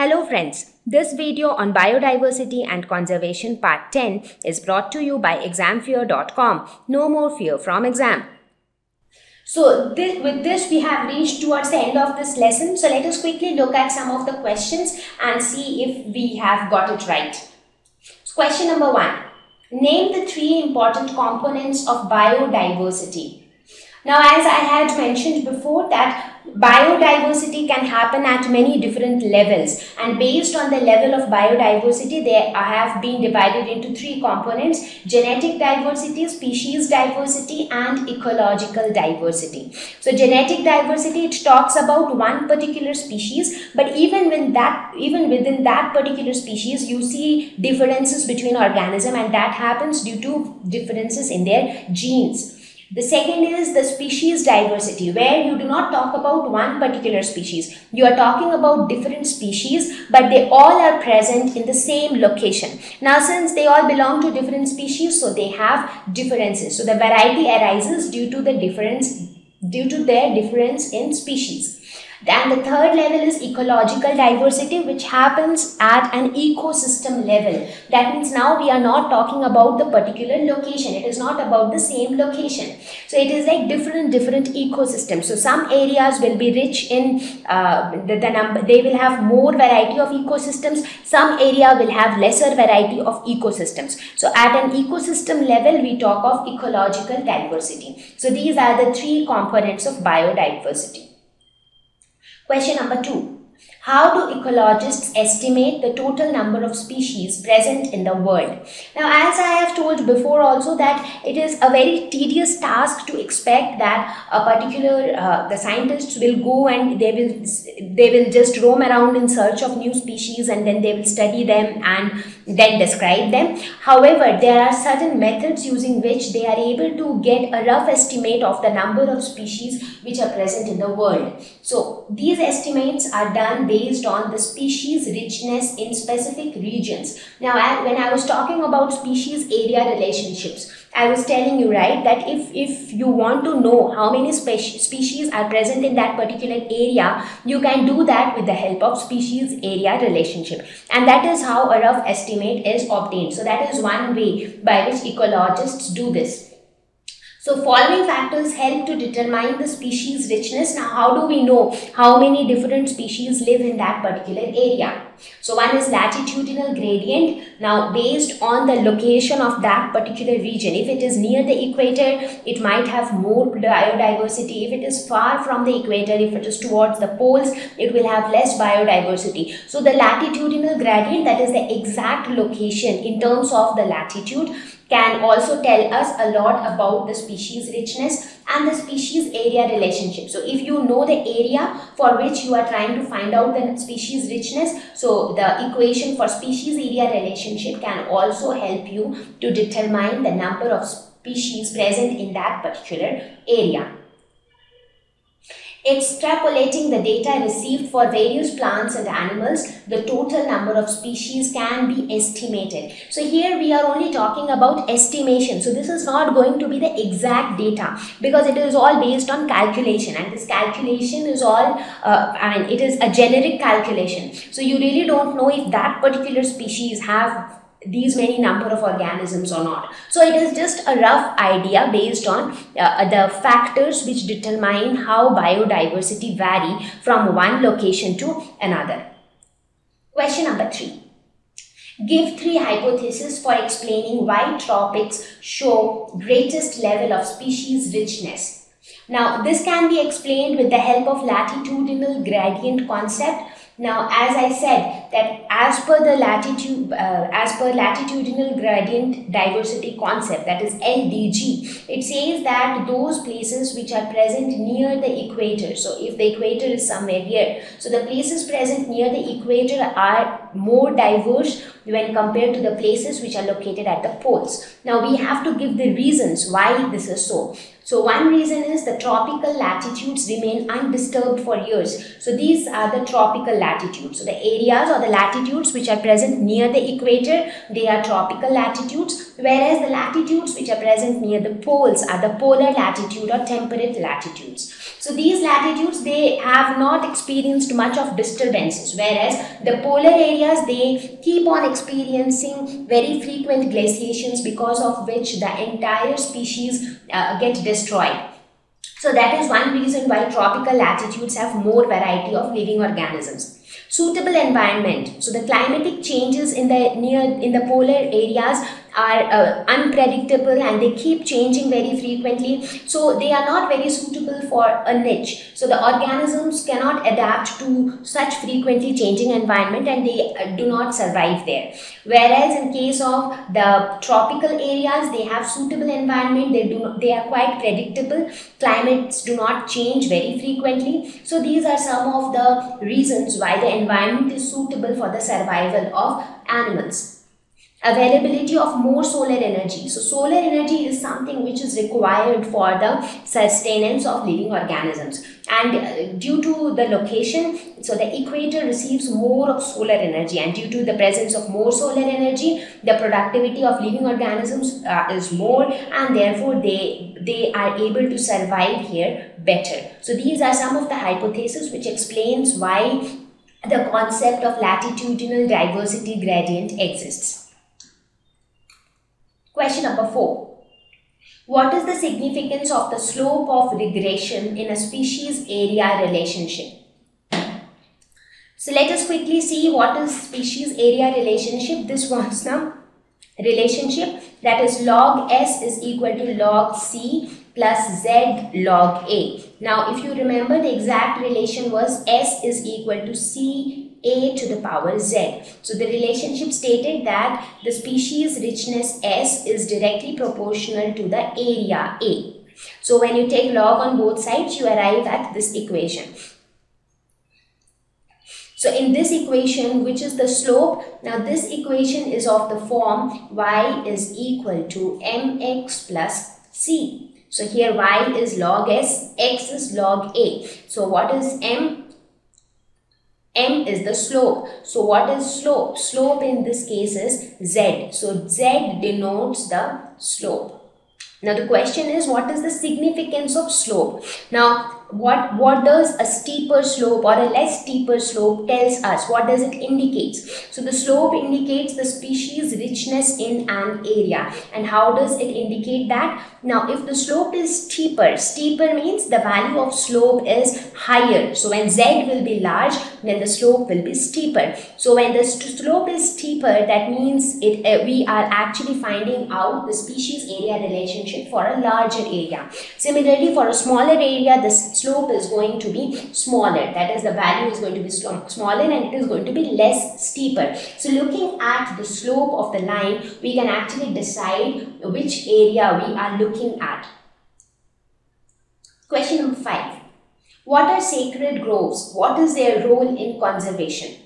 Hello friends, this video on biodiversity and conservation part 10 is brought to you by examfear.com. No more fear from exam. So this, with this we have reached towards the end of this lesson. So let us quickly look at some of the questions and see if we have got it right. So question number one. Name the three important components of biodiversity. Now as I had mentioned before that biodiversity can happen at many different levels and based on the level of biodiversity they have been divided into three components genetic diversity species diversity and ecological diversity. So genetic diversity it talks about one particular species but even when that even within that particular species you see differences between organism and that happens due to differences in their genes the second is the species diversity where you do not talk about one particular species. You are talking about different species but they all are present in the same location. Now since they all belong to different species so they have differences. So the variety arises due to the difference due to their difference in species. And the third level is ecological diversity, which happens at an ecosystem level. That means now we are not talking about the particular location. It is not about the same location. So it is like different, different ecosystems. So some areas will be rich in uh, the, the number, they will have more variety of ecosystems. Some area will have lesser variety of ecosystems. So at an ecosystem level, we talk of ecological diversity. So these are the three components of biodiversity. Question number two. How do ecologists estimate the total number of species present in the world? Now, as I have told before also that it is a very tedious task to expect that a particular, uh, the scientists will go and they will, they will just roam around in search of new species and then they will study them and then describe them. However, there are certain methods using which they are able to get a rough estimate of the number of species which are present in the world. So, these estimates are done based on the species richness in specific regions. Now, when I was talking about species area relationships, I was telling you, right, that if, if you want to know how many spe species are present in that particular area, you can do that with the help of species area relationship. And that is how a rough estimate is obtained. So that is one way by which ecologists do this. So following factors help to determine the species richness. Now how do we know how many different species live in that particular area? So one is latitudinal gradient. Now based on the location of that particular region, if it is near the equator, it might have more biodiversity. If it is far from the equator, if it is towards the poles, it will have less biodiversity. So the latitudinal gradient, that is the exact location in terms of the latitude, can also tell us a lot about the species richness and the species area relationship. So if you know the area for which you are trying to find out the species richness, so the equation for species area relationship can also help you to determine the number of species present in that particular area. Extrapolating the data received for various plants and animals, the total number of species can be estimated. So here we are only talking about estimation. So this is not going to be the exact data because it is all based on calculation and this calculation is all, uh, I mean, it is a generic calculation. So you really don't know if that particular species have these many number of organisms or not. So it is just a rough idea based on uh, the factors which determine how biodiversity vary from one location to another. Question number three. Give three hypotheses for explaining why tropics show greatest level of species richness. Now, this can be explained with the help of latitudinal gradient concept now, as I said that as per the latitude, uh, as per latitudinal gradient diversity concept, that is LDG, it says that those places which are present near the equator. So, if the equator is somewhere here, so the places present near the equator are more diverse when compared to the places which are located at the poles. Now, we have to give the reasons why this is so. So one reason is the tropical latitudes remain undisturbed for years. So these are the tropical latitudes. So the areas or the latitudes which are present near the equator, they are tropical latitudes, whereas the latitudes which are present near the poles are the polar latitude or temperate latitudes. So these latitudes, they have not experienced much of disturbances, whereas the polar areas, they keep on experiencing very frequent glaciations because of which the entire species uh, get destroyed. So that is one reason why tropical latitudes have more variety of living organisms suitable environment. So the climatic changes in the near in the polar areas are uh, unpredictable and they keep changing very frequently. So they are not very suitable for a niche. So the organisms cannot adapt to such frequently changing environment and they uh, do not survive there. Whereas in case of the tropical areas they have suitable environment they do they are quite predictable climates do not change very frequently. So these are some of the reasons why the environment is suitable for the survival of animals availability of more solar energy. So solar energy is something which is required for the sustenance of living organisms and uh, due to the location so the equator receives more of solar energy and due to the presence of more solar energy the productivity of living organisms uh, is more and therefore they they are able to survive here better. So these are some of the hypotheses which explains why the concept of latitudinal diversity gradient exists. Question number 4. What is the significance of the slope of regression in a species area relationship? So let us quickly see what is species area relationship. This one's now relationship that is log S is equal to log C plus Z log A. Now if you remember the exact relation was S is equal to C a to the power z. So the relationship stated that the species richness S is directly proportional to the area A. So when you take log on both sides, you arrive at this equation. So in this equation, which is the slope, now this equation is of the form y is equal to mx plus c. So here y is log s, x is log a. So what is m? M is the slope. So what is slope? Slope in this case is z. So z denotes the slope. Now the question is what is the significance of slope? Now what what does a steeper slope or a less steeper slope tells us? What does it indicate? So the slope indicates the species richness in an area. And how does it indicate that? Now if the slope is steeper steeper means the value of slope is higher. So when z will be large then the slope will be steeper. So when the slope is steeper that means it uh, we are actually finding out the species area relationship for a larger area. Similarly for a smaller area the slope is going to be smaller. That is the value is going to be smaller and it is going to be less steeper. So looking at the slope of the line, we can actually decide which area we are looking at. Question number 5. What are sacred groves? What is their role in conservation?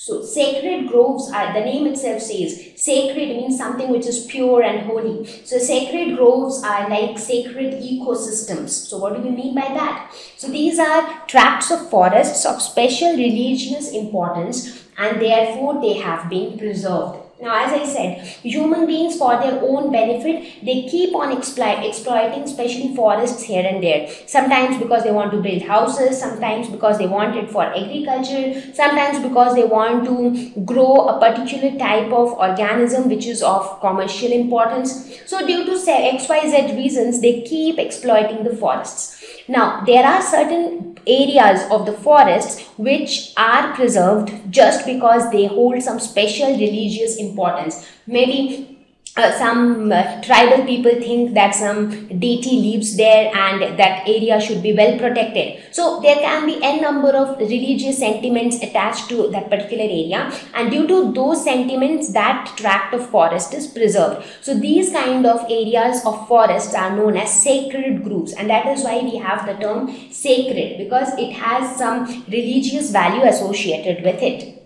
So sacred groves are, the name itself says, sacred means something which is pure and holy. So sacred groves are like sacred ecosystems. So what do we mean by that? So these are tracts of forests of special religious importance and therefore they have been preserved. Now, as I said, human beings for their own benefit, they keep on exploit, exploiting especially forests here and there. Sometimes because they want to build houses, sometimes because they want it for agriculture, sometimes because they want to grow a particular type of organism which is of commercial importance. So due to XYZ reasons, they keep exploiting the forests. Now, there are certain areas of the forests which are preserved just because they hold some special religious importance. Maybe uh, some uh, tribal people think that some deity lives there and that area should be well protected. So there can be n number of religious sentiments attached to that particular area and due to those sentiments that tract of forest is preserved. So these kind of areas of forests are known as sacred groves and that is why we have the term sacred because it has some religious value associated with it.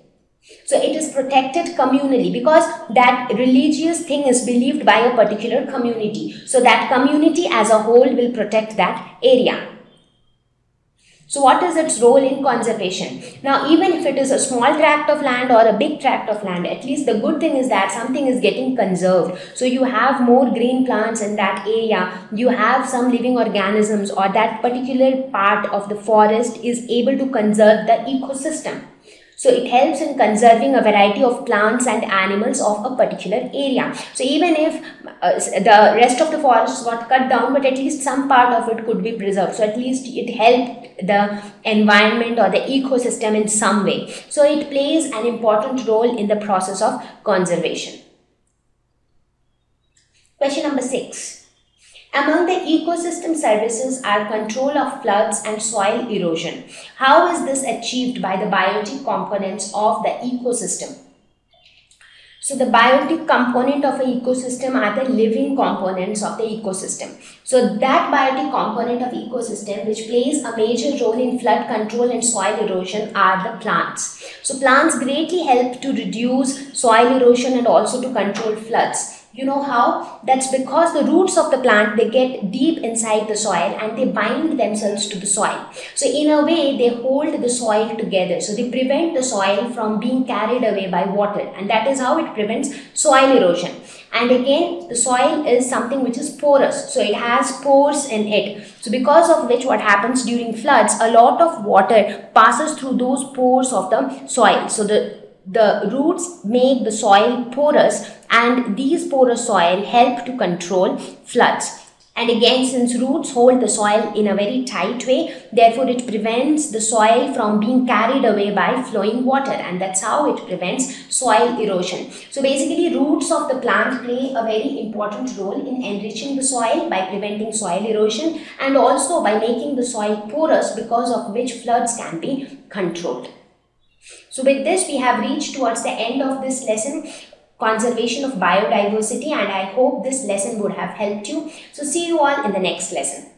So it is protected communally because that religious thing is believed by a particular community. So that community as a whole will protect that area. So what is its role in conservation? Now even if it is a small tract of land or a big tract of land, at least the good thing is that something is getting conserved. So you have more green plants in that area, you have some living organisms or that particular part of the forest is able to conserve the ecosystem. So it helps in conserving a variety of plants and animals of a particular area. So even if uh, the rest of the forest got cut down, but at least some part of it could be preserved. So at least it helped the environment or the ecosystem in some way. So it plays an important role in the process of conservation. Question number six. Among the ecosystem services are control of floods and soil erosion. How is this achieved by the biotic components of the ecosystem? So the biotic component of an ecosystem are the living components of the ecosystem. So that biotic component of ecosystem which plays a major role in flood control and soil erosion are the plants. So plants greatly help to reduce soil erosion and also to control floods. You know how? That's because the roots of the plant, they get deep inside the soil and they bind themselves to the soil. So in a way, they hold the soil together. So they prevent the soil from being carried away by water. And that is how it prevents soil erosion. And again, the soil is something which is porous. So it has pores in it. So because of which what happens during floods, a lot of water passes through those pores of the soil. So the the roots make the soil porous and these porous soil help to control floods. And again, since roots hold the soil in a very tight way, therefore it prevents the soil from being carried away by flowing water and that's how it prevents soil erosion. So basically roots of the plant play a very important role in enriching the soil by preventing soil erosion and also by making the soil porous because of which floods can be controlled. So with this, we have reached towards the end of this lesson conservation of biodiversity and I hope this lesson would have helped you. So see you all in the next lesson.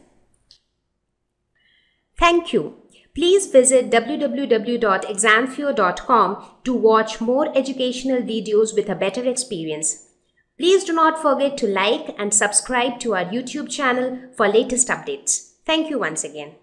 Thank you. Please visit www.examfear.com to watch more educational videos with a better experience. Please do not forget to like and subscribe to our YouTube channel for latest updates. Thank you once again.